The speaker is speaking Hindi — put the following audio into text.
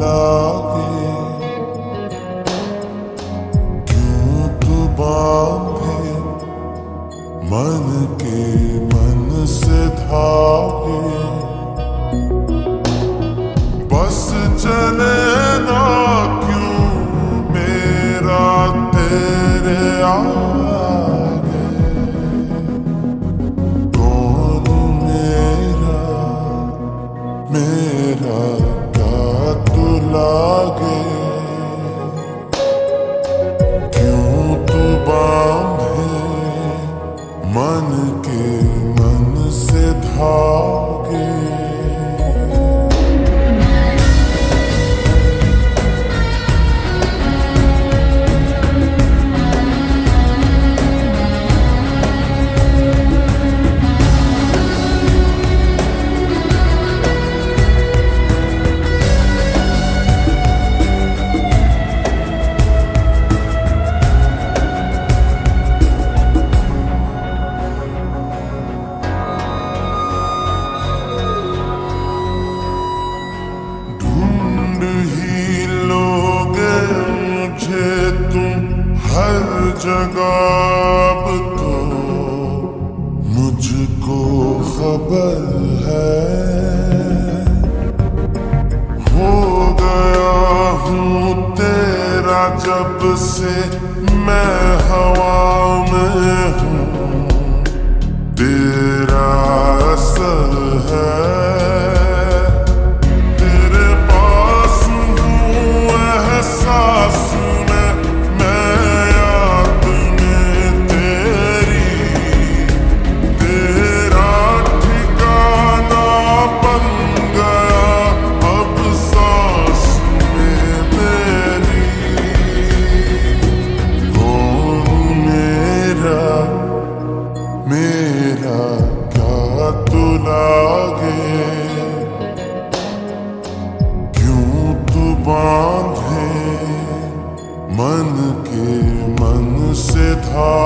love. मन के मन से धागे जगह तो मुझको खबर है। हो गया हूँ तेरा जब से मैं हवा मेरा क्या तू लागे क्यों तू बांधे मन के मन से धागे?